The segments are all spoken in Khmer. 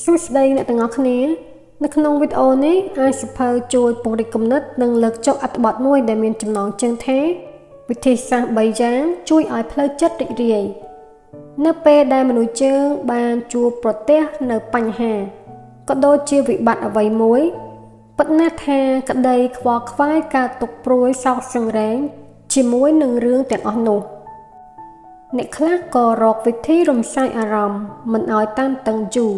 សួស្តីអ្នកទាំងអស់គ្នានៅក្នុងវីដេអូនេះអាចសភៅជួយពង្រីកគំនិតនិងលើកចុះអត្ថបទមួយដែលមានចំណងជើងថាវិធីសាស្ត្រ3យ៉ាងជួយឲ្យផ្លូវចិត្តរីករាយនៅពេលដែលមនុស្សជើងបានជួបប្រទះនៅបញ្ហាក៏ដូចជាវិបត្តិអ្វីមួយប៉ុន្តែថាក្តីខ្វល់ខ្វាយការទុកព្រួយសោកសង្រេងជាមួយនឹងរឿងទាំងអស់នោះអ្នកខ្លះក៏រកវិធីរំសាយអារម្មណ៍មិនឲ្យតានតឹងយូរ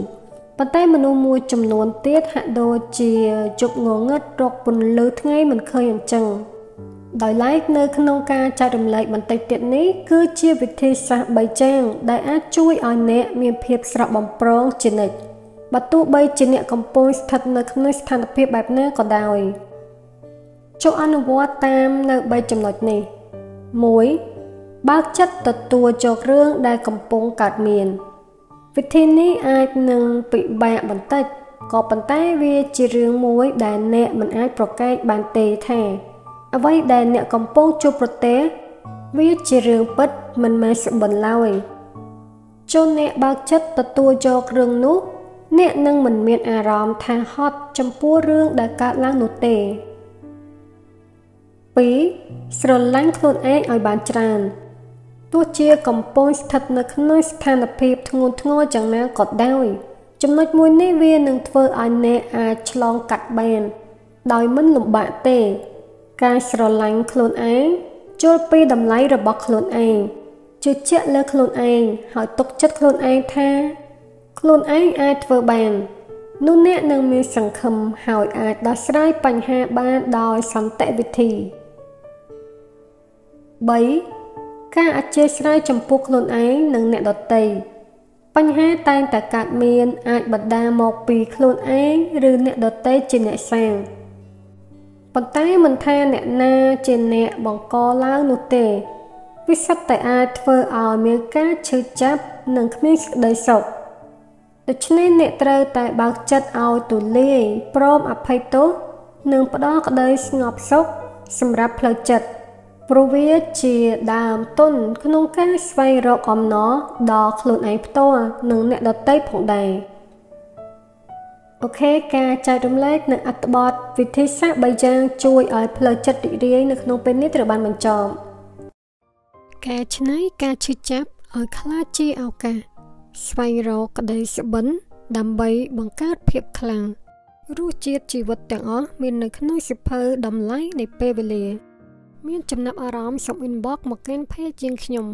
ប៉ុន្តែមនុស្សមួយចំនួនទៀតហាក់ដូចជាជប់ងងឹតរកពន្លឺថ្ងៃមិនឃើញអញ្ចឹងដោយឡែកនៅក្នុងការចែករំលែកបន្តិចទៀតនេះគឺជាវិធីសាស្ត្រ3ចាងដែលអាចជួយឲ្យអ្នកមានភាពស្រស់បំព្រងជានិច្ចបើទោះបីជាអ្នកកំពុងស្ថិតនៅក្នុងស្ថានភាពបែបណាក៏ដោយចូលអនុវត្តតាមនៅ3ចំណុចនេះ1បើកចិត្តទទួលយករឿងដែលកំពុងកើតមាន វិធីនេះអាចនឹងពិបាកបន្តិចក៏ប៉ុន្តែវាជារឿងមួយដែលអ្នកមិនអាចប្រកែកបានទេថា អ្វីដែលអ្នកកំពុងជួបប្រទះវាជារឿងពិតមិនមែនស្បិនឡើយចូលអ្នកបើកចិត្តទទួលយករឿងនោះ អ្នកនឹងមិនមានអារម្មណ៍ថាហត់ចំពោះរឿងដែលកើតឡើងនោះទេ2ស្រឡាញ់ខ្លួនឯងឲ្យបានច្រើន ទោះជាកំពុងស្ថិតនៅក្នុងស្ថានភាពធ្ងន់ធ្ងរយ៉ាងណាក៏ដោយចំណុចមួយនេះវានឹងធ្វើឲ្យអ្នកអាចឆ្លងកាត់បាន ដោយមិនលំបាកទេ ការស្រឡាញ់ខ្លួនឯងជល់ពីតម្លៃរបស់ខ្លួនឯងជឿជាក់លើខ្លួនឯងហើយទុកចិត្តខ្លួនឯងថា ខ្លួនឯងអាចធ្វើបាននោះអ្នកនឹងមានសង្ឃឹមហើយអាចដោះស្រាយបញ្ហាបានដោយសន្តិវិធី3 ការអធិស្ឋានចំពោះខ្លួនឯងនិងអ្នកដទៃបញ្ហាតែងតែកើតមានអាចបណ្ដាលមកពីខ្លួនឯងឬអ្នកដទៃជាអ្នកសាងប៉ុន្តែមិនថាអ្នកណាជាអ្នកបង្កឡើងនោះទេវាសិតតែអាចធ្វើឲ្យមានការឈឺចាប់និងគ្មានសេចក្តីសុខដូច្នេះអ្នកត្រូវតែបើកចិត្តឲ្យទូលាយព្រមអភ័យទោសនិងផ្ដល់ក្តីស្ងប់សុខសម្រាប់ផ្លូវចិត្ត ព្រោះវាជាដើមទុនក្នុងការស្វែងរកអំណរដល់ខ្លួនឯងផ្ទាល់និងអ្នកដទៃផងដែរអូខេការចែករំលែកនៅអត្ថបទវិធីសាស្ត្រ3យ៉ាងជួយឲ្យផ្លូវចិត្តរីករាយនៅក្នុងពេលនេះត្រូវបានបញ្ចប់ការឆ្នៃការឈឺចាប់ឲ្យខ្លាចជាឱកាសស្វែងរកក្តីសុបិនដើម្បីបង្កើតភាពខ្លាំងរសជាតិជីវិតទាំងអស់មាននៅក្នុងសិភៅតម្លៃនៃពេលវេលា មានចំណាប់អារម្មណ៍សូម inbox មកកាន់ page ជាងខ្ញុំ